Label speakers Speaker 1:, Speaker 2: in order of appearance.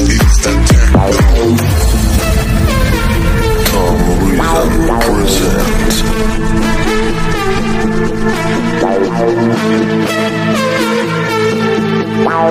Speaker 1: is the techno. Tom Reason presents. Wow,